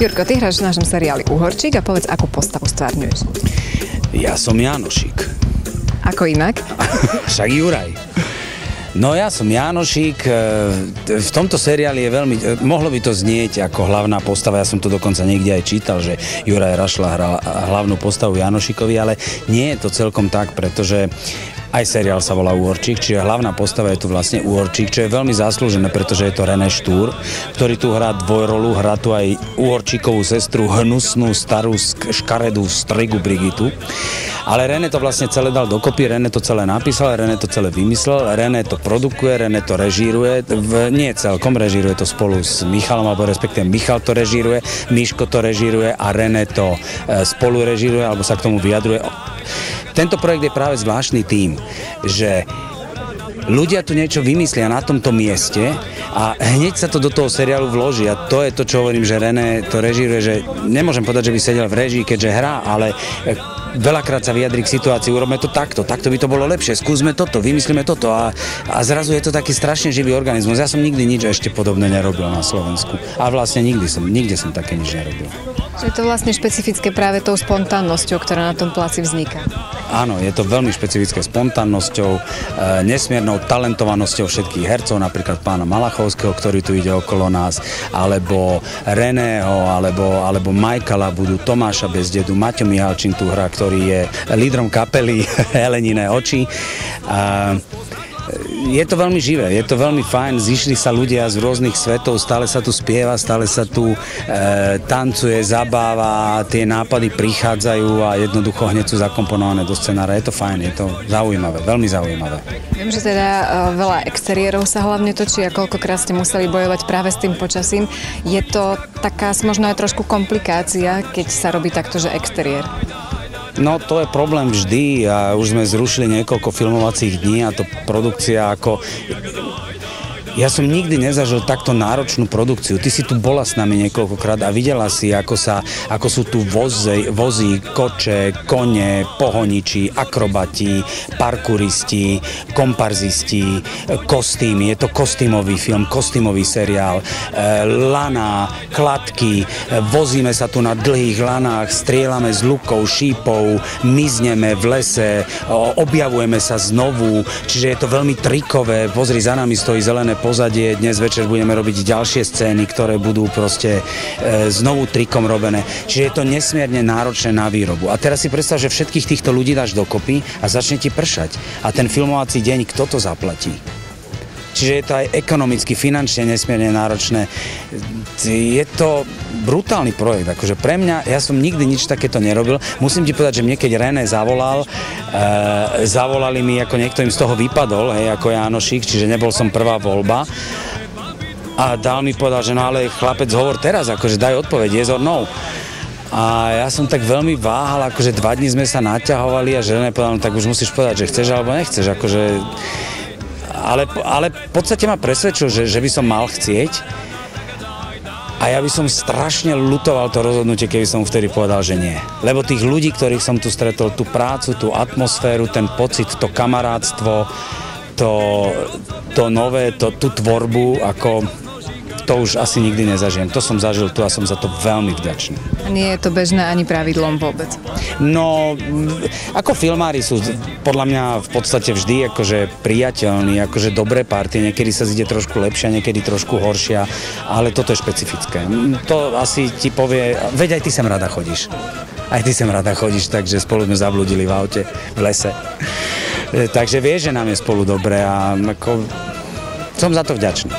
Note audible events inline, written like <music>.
Jurko, ty hráš v našom seriáli Uhorčík a povedz, akú postavu stvárňuješ. Ja som Janošik. Ako inak? <laughs> Však Juraj. No ja som Janošik, e, v tomto seriáli je veľmi, e, mohlo by to znieť ako hlavná postava, ja som to dokonca niekde aj čítal, že Juraj Rašla hral hlavnú postavu Janošikovi, ale nie je to celkom tak, pretože aj seriál sa volá Úorčík, čiže hlavná postava je tu vlastne Úorčík, čo je veľmi zaslúžené, pretože je to René Štúr, ktorý tu hrá dvojrolu, hrá tu aj Úorčíkovú sestru, hnusnú, starú, škaredú strigu Brigitu. Ale René to vlastne celé dal dokopy, René to celé napísal, René to celé vymyslel, René to produkuje, René to režíruje, v, nie celkom, režíruje to spolu s Michalom, alebo respektíve Michal to režíruje, Miško to režíruje a René to e, spolu režíruje, alebo sa k tomu vyjadruje. Tento projekt je práve zvláštny tým, že ľudia tu niečo vymyslia na tomto mieste a hneď sa to do toho seriálu vloží a to je to, čo hovorím, že René to režíruje, že nemôžem povedať, že by sedel v režii, keďže hrá, ale veľakrát sa vyjadri k situácii, urobme to takto, takto by to bolo lepšie, skúsme toto, vymyslíme toto a, a zrazu je to taký strašne živý organizmus. Ja som nikdy nič ešte podobné nerobil na Slovensku a vlastne nikdy som, nikde som také nič nerobil. Že je to vlastne špecifické práve tou spontánnosťou, ktorá na tom placi vzniká. Áno, je to veľmi špecifické spontánnosťou, e, nesmiernou talentovanosťou všetkých hercov, napríklad pána Malachovského, ktorý tu ide okolo nás, alebo Reného, alebo, alebo Majkala, budú Tomáša Bezdedu, Maťo Mihalčín tu hrá, ktorý je lídrom kapely <laughs> Heleniné oči. A, je to veľmi živé, je to veľmi fajn, zišli sa ľudia z rôznych svetov, stále sa tu spieva, stále sa tu e, tancuje, zabáva, tie nápady prichádzajú a jednoducho hneď sú zakomponované do scenára. Je to fajn, je to zaujímavé, veľmi zaujímavé. Viem, že teda e, veľa exteriérov sa hlavne točí a koľkokrát ste museli bojovať práve s tým počasím. Je to taká možno aj trošku komplikácia, keď sa robí takto, že exteriér? No to je problém vždy a už sme zrušili niekoľko filmovacích dní a to produkcia ako ja som nikdy nezažil takto náročnú produkciu. Ty si tu bola s nami niekoľkokrát a videla si, ako, sa, ako sú tu vozy, vozy, koče, kone, pohoniči, akrobati, parkouristi, komparzisti, kostýmy. Je to kostýmový film, kostýmový seriál. E, lana, kladky, vozíme sa tu na dlhých lanách, strieľame s lukou, šípou, mizneme v lese, objavujeme sa znovu, čiže je to veľmi trikové. Pozri, za nami stojí zelené pozadie. Dnes večer budeme robiť ďalšie scény, ktoré budú proste e, znovu trikom robené. Čiže je to nesmierne náročné na výrobu. A teraz si predstav, že všetkých týchto ľudí dáš dokopy a začne ti pršať. A ten filmovací deň, kto to zaplatí? Čiže je to aj ekonomicky, finančne nesmierne náročné. Je to brutálny projekt. Akože pre mňa, ja som nikdy nič takéto nerobil. Musím ti povedať, že mne keď René zavolal, e, zavolali mi, ako niekto im z toho vypadol, hej, ako Jánošik, čiže nebol som prvá voľba. A dal mi povedal, že no ale chlapec, hovor teraz, akože daj odpoveď, yes or no. A ja som tak veľmi váhal, akože dva dní sme sa naťahovali a žena povedala, no tak už musíš povedať, že chceš alebo nechceš, akože ale, ale v podstate ma presvedčil, že, že by som mal chcieť. A ja by som strašne lutoval to rozhodnutie, keby som vtedy povedal, že nie. Lebo tých ľudí, ktorých som tu stretol, tú prácu, tú atmosféru, ten pocit, to kamarátstvo, to, to nové, to, tú tvorbu, ako to už asi nikdy nezažijem. To som zažil tu a som za to veľmi vďačný. A nie je to bežné ani pravidlom vôbec? No, ako filmári sú podľa mňa v podstate vždy akože priateľní, akože dobré party, niekedy sa zide trošku lepšia, niekedy trošku horšia, ale toto je špecifické. To asi ti povie, veď aj ty sem rada chodíš. Aj ty sem rada chodíš, takže spolu sme zabludili v aute, v lese. E, takže vieš, že nám je spolu dobre a ako som za to vďačný.